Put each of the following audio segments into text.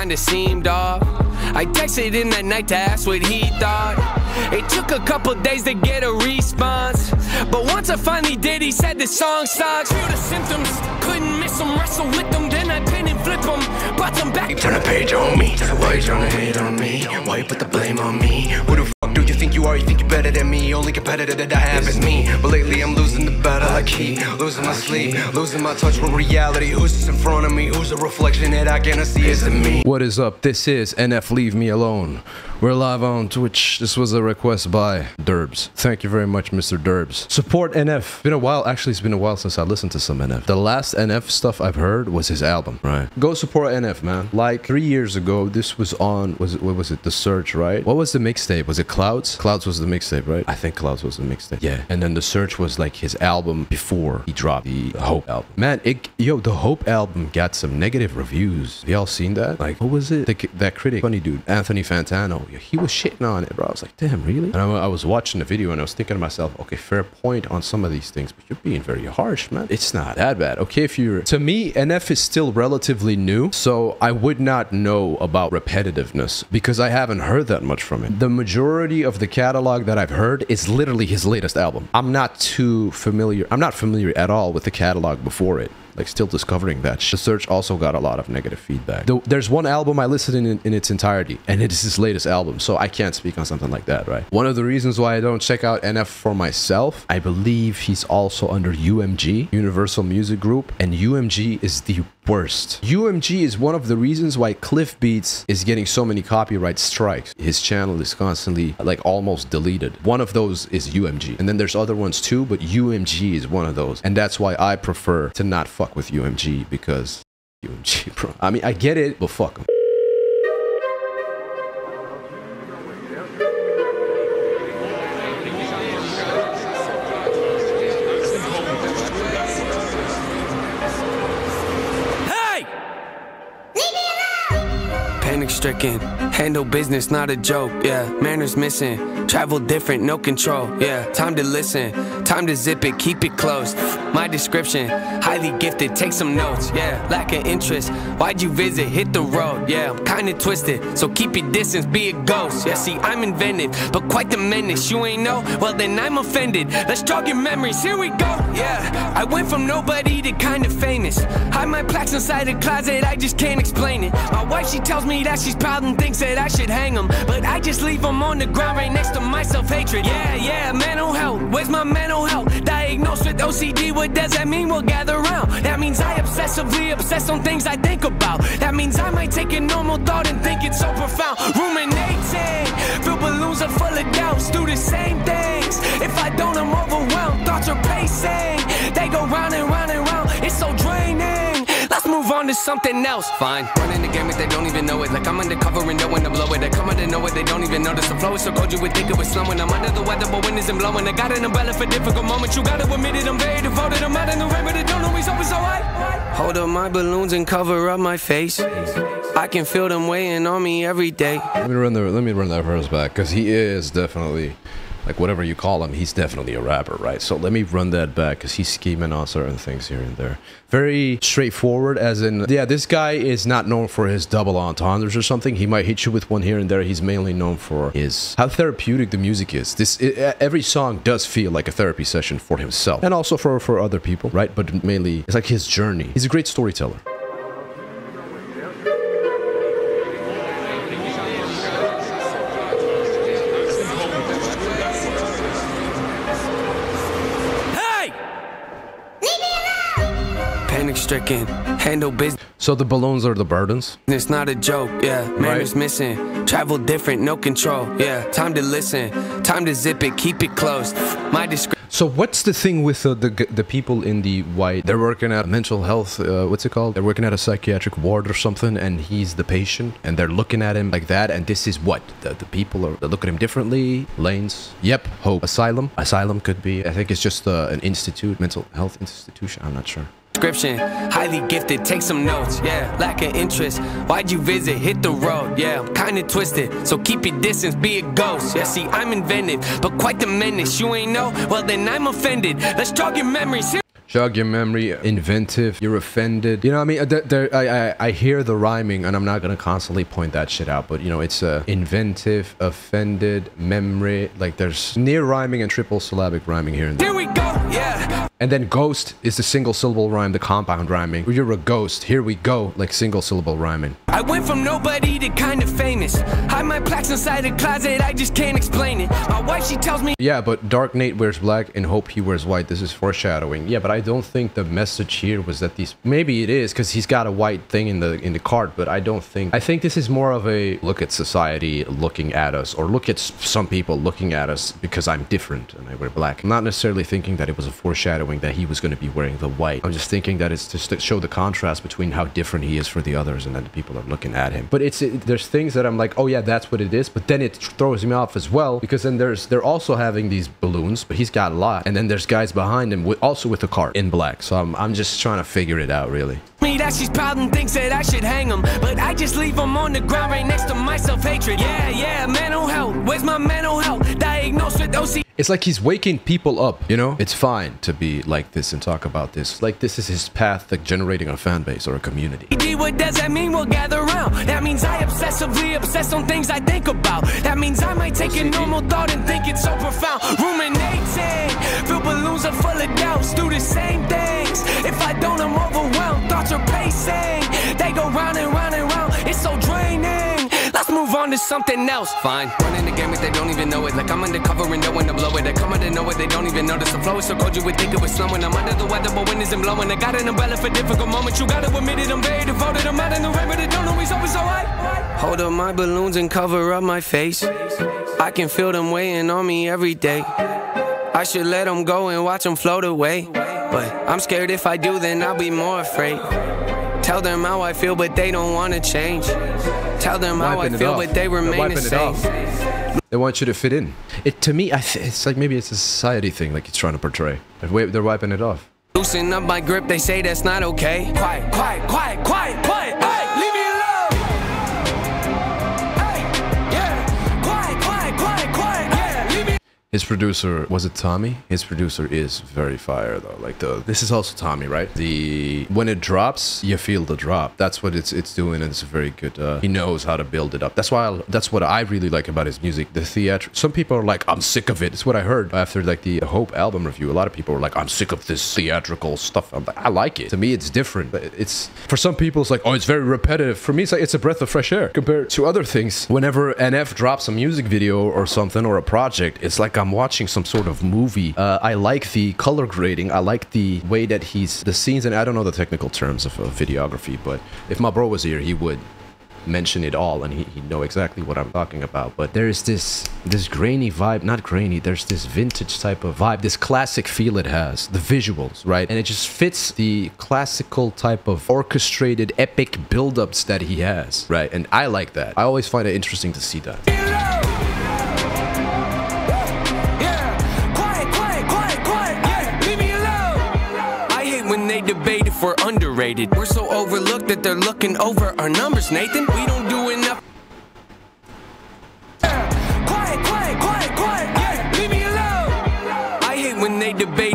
kinda seemed off. I texted him that night to ask what he thought. It took a couple days to get a response. But once I finally did, he said the song sucks. Feel the symptoms, couldn't miss them, wrestle with them. Then I pin and flip them, brought them back. Turn a page on me. Why you tryna hate on me? Why you put the blame on me? Do you think you are? You think you're better than me? Only competitor that I have is me. But lately I'm losing the battle I keep. Losing my sleep, losing my touch with reality. Who's this in front of me? Who's a reflection that I cannot see? Is it me? What is up? This is NF Leave Me Alone. We're live on Twitch. This was a request by Derbs. Thank you very much, Mr. Derbs. Support NF. Been a while. Actually, it's been a while since I listened to some NF. The last NF stuff I've heard was his album. Right. Go support NF, man. Like three years ago, this was on. Was it? What was it? The Search, right? What was the mixtape? Was it Clouds? Clouds was the mixtape, right? I think Clouds was the mixtape. Yeah. And then the Search was like his album before he dropped the Hope album. Man, it yo the Hope album got some negative reviews. Have y'all seen that? Like, what was it? The, that critic, funny dude, Anthony Fantano. He was shitting on it, bro. I was like, damn, really? And I, I was watching the video and I was thinking to myself, okay, fair point on some of these things, but you're being very harsh, man. It's not that bad. Okay, if you're to me, NF is still relatively new, so I would not know about repetitiveness because I haven't heard that much from it. The majority of the catalog that I've heard is literally his latest album. I'm not too familiar. I'm not familiar at all with the catalog before it like still discovering that. The search also got a lot of negative feedback. There's one album I listened in, in its entirety, and it is his latest album, so I can't speak on something like that, right? One of the reasons why I don't check out NF for myself, I believe he's also under UMG, Universal Music Group, and UMG is the worst. UMG is one of the reasons why Cliff Beats is getting so many copyright strikes. His channel is constantly like almost deleted. One of those is UMG. And then there's other ones too, but UMG is one of those. And that's why I prefer to not fuck with UMG because UMG, bro. I mean, I get it, but fuck them. Stricken, handle business, not a joke. Yeah, manners missing, travel different, no control. Yeah, time to listen, time to zip it, keep it close. My description, highly gifted, take some notes. Yeah, lack of interest, why'd you visit? Hit the road. Yeah, I'm kinda twisted, so keep your distance, be a ghost. Yeah, see, I'm inventive, but quite the menace. You ain't know? Well, then I'm offended. Let's jog your memories, here we go. Yeah, I went from nobody to kinda famous. Hide my plaques inside a closet, I just can't explain it. My wife, she tells me that she's proud and thinks that I should hang them. But I just leave them on the ground right next to my self hatred. Yeah, yeah, mental health. Where's my mental health? Diagnosed with OCD, what does that mean? We'll gather around. That means I obsessively obsess on things I think about. That means I might take a normal thought and think it's so profound. Ruminating, fill balloons are full of doubts. Do the same things. If I don't, I'm overwhelmed. Thoughts are pacing, they go round and round and round. It's so draining. Let's move on to something else. Fine. Running the game if they don't even know it. Like I'm undercover and knowing to blow it. They come out of nowhere, they don't even notice. The flow is so cold you would think it was slowing. I'm under the weather, but wind isn't blowing. I got an umbrella for difficult moments. You gotta admit it, I'm very devoted. I'm out in the rain, but it don't always always alright. Hold up my balloons and cover up my face. I can feel them weighing on me every day. Let me run the let me run that verse back because he is definitely like whatever you call him, he's definitely a rapper, right? So let me run that back because he's scheming on certain things here and there. Very straightforward, as in, yeah, this guy is not known for his double entendres or something. He might hit you with one here and there. He's mainly known for his how therapeutic the music is. This it, every song does feel like a therapy session for himself and also for for other people, right? But mainly, it's like his journey. He's a great storyteller. Stricken, handle business. So the balloons are the burdens. It's not a joke, yeah. Manners missing, travel different, no control, yeah. Time to listen, time to zip it, keep it closed. My description. So what's the thing with uh, the the people in the white? They're working at mental health. Uh, what's it called? They're working at a psychiatric ward or something, and he's the patient, and they're looking at him like that. And this is what the, the people are. Look at him differently. Lanes. Yep. Hope. Asylum. Asylum could be. I think it's just uh, an institute, mental health institution. I'm not sure. Description, highly gifted, take some notes, yeah. Lack of interest, why'd you visit? Hit the road, yeah. I'm kinda twisted, so keep your distance, be a ghost. Yeah, see, I'm inventive, but quite the menace. You ain't know? Well, then I'm offended. Let's jog your memories. Here jog your memory, inventive. You're offended. You know, what I mean, there, there, I, I, I hear the rhyming, and I'm not gonna constantly point that shit out. But you know, it's uh, inventive, offended, memory. Like there's near rhyming and triple syllabic rhyming here and there. Here we go, yeah. And then ghost is the single syllable rhyme, the compound rhyming. You're a ghost. Here we go, like single syllable rhyming. I went from nobody to kind of famous. Hide my plaques inside a closet, I just can't explain it. My wife, she tells me Yeah, but Dark Nate wears black and Hope he wears white. This is foreshadowing. Yeah, but I don't think the message here was that these. Maybe it is because he's got a white thing in the in the card, but I don't think. I think this is more of a look at society looking at us, or look at some people looking at us because I'm different and I wear black. I'm not necessarily thinking that it was a foreshadowing that he was going to be wearing the white. I'm just thinking that it's to show the contrast between how different he is for the others and then the people are looking at him. But it's it, there's things that I'm like, oh yeah, that's what it is. But then it throws me off as well because then there's they're also having these balloons, but he's got a lot, and then there's guys behind him with also with a cart in black. So I'm I'm just trying to figure it out really. me that she's proud and thinks that I should hang him. But I just leave him on the ground right next to my self-hatred. Yeah, yeah, mental health. Where's my mental health? Diagnosed with OCD. It's like he's waking people up, you know? It's fine to be like this and talk about this. Like this is his path to generating a fan base or a community. What does that mean? We'll gather around. That means I obsessively obsess on things I think about. That means I might take a normal thought and think it's so profound. Ruminating, fill balloons are full of doubts. Do the same things. If I don't, I'm overwhelmed. Thoughts are pacing. They go round and round and round. It's so on to something else. Fine. Running the game if they don't even know it. Like I'm undercover and know when to blow it. I come out of nowhere, they don't even notice. The flow is so cold you would think it was snowing. I'm under the weather, but wind isn't blowing. I got an umbrella for difficult moments. You gotta admit it, I'm very devoted. I'm out in the rain, but it don't always always alright. Hold up my balloons and cover up my face. I can feel them weighing on me every day. I should let them go and watch them float away. But I'm scared if I do, then I'll be more afraid. Tell them how I feel, but they don't wanna change. Tell them how I feel, but they remain the same. They want you to fit in. It to me, I th- it's like maybe it's a society thing, like it's trying to portray. They're, they're wiping it off. Loosen up my grip, they say that's not okay. Quiet, quiet, quiet, quiet, His producer was it Tommy? His producer is very fire though. Like the this is also Tommy, right? The when it drops, you feel the drop. That's what it's it's doing, and it's very good. Uh, he knows how to build it up. That's why I, that's what I really like about his music. The theater. Some people are like, I'm sick of it. It's what I heard after like the Hope album review. A lot of people were like, I'm sick of this theatrical stuff. I'm like, I like it. To me, it's different. It's for some people, it's like, oh, it's very repetitive. For me, it's like it's a breath of fresh air compared to other things. Whenever NF drops a music video or something or a project, it's like I'm watching some sort of movie. Uh, I like the color grading. I like the way that he's the scenes, and I don't know the technical terms of, of videography, but if my bro was here, he would mention it all and he, he'd know exactly what I'm talking about. But there's this this grainy vibe, not grainy, there's this vintage type of vibe, this classic feel it has, the visuals, right? And it just fits the classical type of orchestrated epic build-ups that he has, right? And I like that. I always find it interesting to see that. We're underrated. We're so overlooked that they're looking over our numbers, Nathan. We don't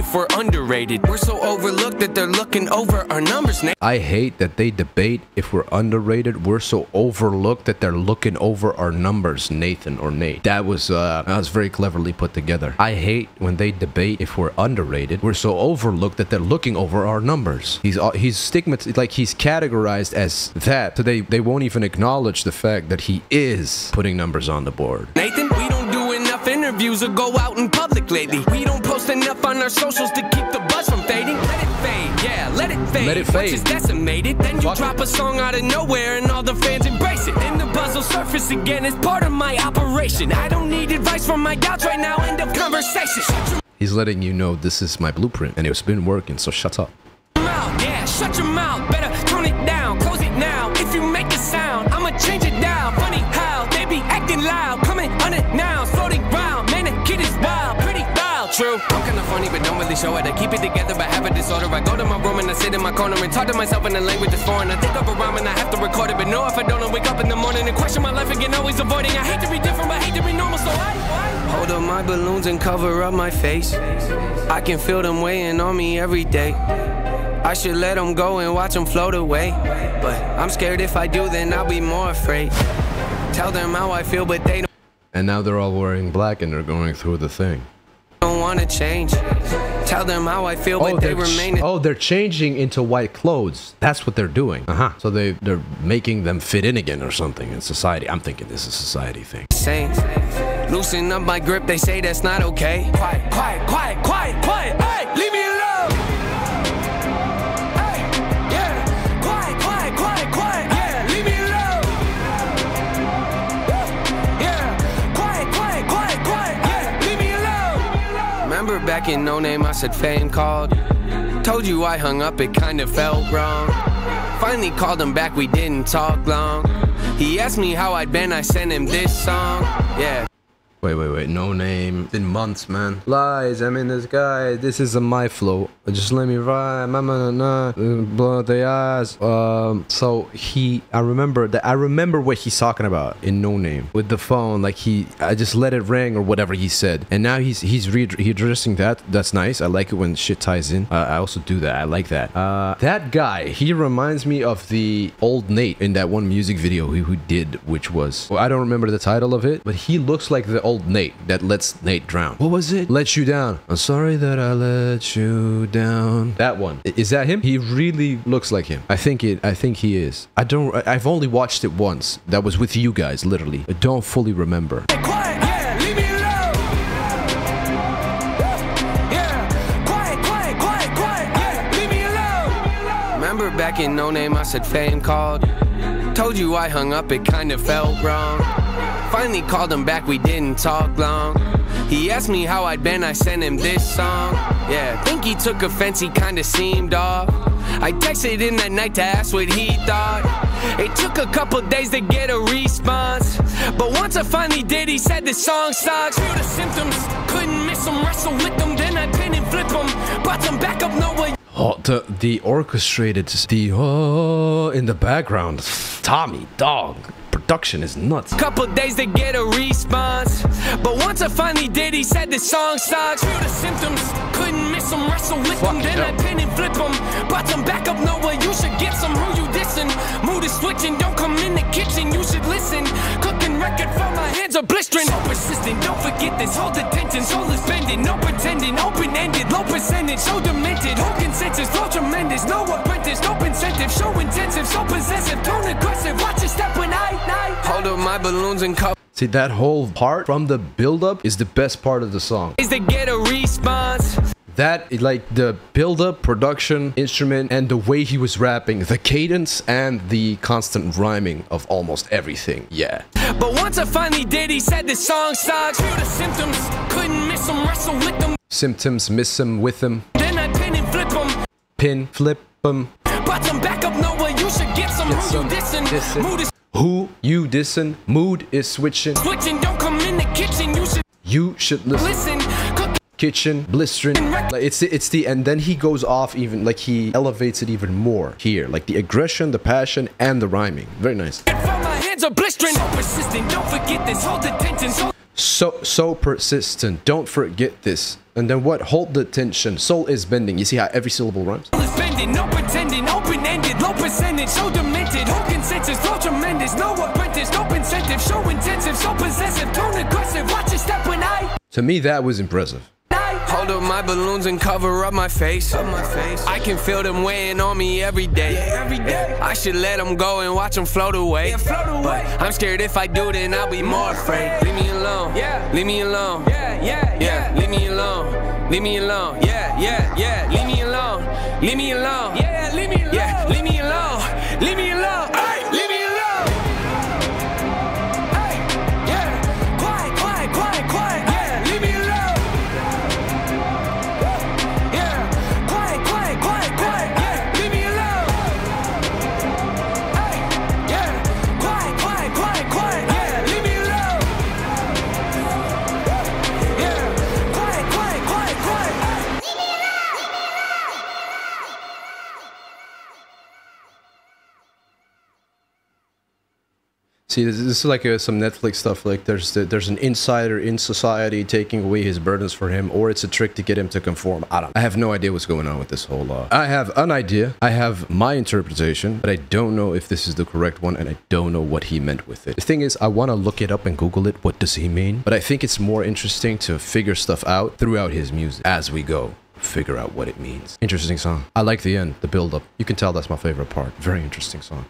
if we're underrated. We're so overlooked that they're looking over our numbers. I hate that they debate if we're underrated. We're so overlooked that they're looking over our numbers, Nathan or Nate. That was uh that was very cleverly put together. I hate when they debate if we're underrated. We're so overlooked that they're looking over our numbers. He's uh, he's stigmatized like he's categorized as that. So they they won't even acknowledge the fact that he is putting numbers on the board. Nathan, we don't do interviews or go out in public lately. We don't post enough on our socials to keep the buzz from fading. Let it fade, yeah, let it fade. Let it fade. it's decimated, then you Fuck drop a song out of nowhere and all the fans embrace it. Then the buzz will surface again as part of my operation. I don't need advice from my doubts right now. End of conversation. He's letting you know this is my blueprint and it's been working, so shut up. mouth, yeah, shut your mouth. True. I'm kinda funny, but don't really show it. I keep it together, but have a disorder. I go to my room and I sit in my corner and talk to myself in a language that's foreign. I think of a rhyme and I have to record it, but no, if I don't, I wake up in the morning and question my life again, always avoiding. I hate to be different, but I hate to be normal, so I hold up my balloons and cover up my face. I can feel them weighing on me every day. I should let them go and watch them float away. But I'm scared if I do, then I'll be more afraid. Tell them how I feel, but they And now they're all wearing black and they're going through the thing. Don't wanna change. Tell them how I feel, Oh, but they they're, ch- remain oh, they're changing into white clothes. That's what they're doing. Uh-huh. So they they're making them fit in again or something in society. I'm thinking this is a society thing. same. Loosen up my grip, they say that's not okay. Quiet, quiet, quiet, quiet, quiet. Hey, leave me in No Name, I said fame called. Told you I hung up, it kinda felt wrong. Finally called him back, we didn't talk long. He asked me how I'd been, I sent him this song. Yeah. Wait, wait, wait. No name. Been months, man. Lies. I mean, this guy. This is a my flow. Just let me ride. Mama, na, na, blow the eyes. Um. So he. I remember that. I remember what he's talking about in No Name with the phone. Like he. I just let it ring or whatever he said. And now he's he's re- he addressing that. That's nice. I like it when shit ties in. Uh, I also do that. I like that. Uh. That guy. He reminds me of the old Nate in that one music video he who did, which was. Well, I don't remember the title of it, but he looks like the old Nate that lets Nate drown. What was it? Let you down. I'm sorry that I let you down. That one. Is that him? He really looks like him. I think it. I think he is. I don't. I- I've only watched it once. That was with you guys, literally. I don't fully remember. Quiet, yeah, leave me alone. Yeah, quiet, quiet, quiet, quiet. Yeah, leave me alone. Remember back in No Name, I said fame called. Told you I hung up, it kinda felt wrong. Finally called him back, we didn't talk long. He asked me how I'd been, I sent him this song. Yeah, think he took offense, he kinda seemed off. I texted him that night to ask what he thought. It took a couple days to get a response. But once I finally did, he said the song sucks. Feel the symptoms, couldn't miss him, wrestle with them. Then I pin and flip him. Brought some back up, no way. Oh, the the orchestrated the oh in the background. Tommy dog production is nuts. Couple days to get a response. But once I finally did, he said the song sucks. Feel the symptoms, couldn't miss him, wrestle with them. Then I pin and flip him. Brought some back up, no way. You should get some. Who you dissing? Mood is switching, don't come in the kitchen. You should listen. Cooking record for my hands are blistering. So persistent, don't forget this. Hold attention, soul is bending. No pretending, open ended, low percentage, so demented. Whole consensus, flow tremendous. No apprentice, no incentive, show intensive, so possessive, tone aggressive. Watch your step when I, I hold up my balloons and cup. See that whole part from the build up is the best part of the song. Is to get a response. That like the build up, production, instrument, and the way he was rapping, the cadence and the constant rhyming of almost everything. Yeah. But once I finally did, he said the song sucks. Feel the symptoms, couldn't miss him, wrestle with them. Symptoms, miss him with him, Then I pin and flip him. pin, flip him. Brought some back up, no way. You should get some. Get Who some. you dissing? Dissing. Mood is Who you dissing? Mood is switching. switching. Don't come in the kitchen. You should You should listen. listen. Kitchen, blistering. Like it's the, it's the and then he goes off even like he elevates it even more here. Like the aggression, the passion, and the rhyming. Very nice. it from my hands are blistering. So persistent. Don't forget this. So persistent. Don't forget this. And then what? Hold the tension. Soul is bending. You see how every syllable rhymes? bending. No pretending. Open ended. Low percentage. So demented. Whole consensus. Flow tremendous. No apprentice. No incentive. Show intensive. So possessive. Tone aggressive. Watch your step when I. To me, that was impressive. Hold up my balloons and cover up my face. Up my face. I can feel them weighing on me every day. I should let them go and watch them float away. float away. But I'm scared if I do, then I'll be more afraid. Leave me alone. Yeah. Leave me alone. Yeah, yeah, yeah. Leave me alone. Leave me alone. Yeah, yeah, yeah. Leave me alone. Leave me alone. See, this, is like uh some Netflix stuff. Like there's the, there's an insider in society taking away his burdens for him, or it's a trick to get him to conform. I don't. I have no idea what's going on with this whole law. I have an idea. I have my interpretation, but I don't know if this is the correct one, and I don't know what he meant with it. The thing is, I want to look it up and Google it. What does he mean? But I think it's more interesting to figure stuff out throughout his music as we go figure out what it means. Interesting song. I like the end, the build up. You can tell that's my favorite part. Very interesting song.